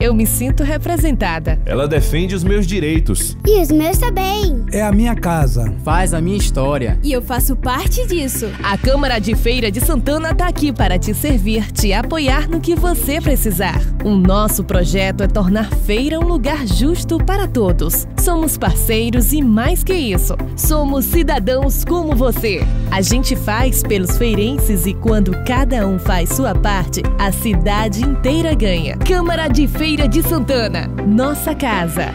Eu me sinto representada. Ela defende os meus direitos. E os meus também. É a minha casa. Faz a minha história. E eu faço parte disso. A Câmara de Feira de Santana está aqui para te servir, te apoiar no que você precisar. O nosso projeto é tornar Feira um lugar justo para todos. Somos parceiros e mais que isso, somos cidadãos como você. A gente faz pelos feirenses e quando cada um faz sua parte, a cidade inteira ganha. Câmara de Feira de Santana, nossa casa.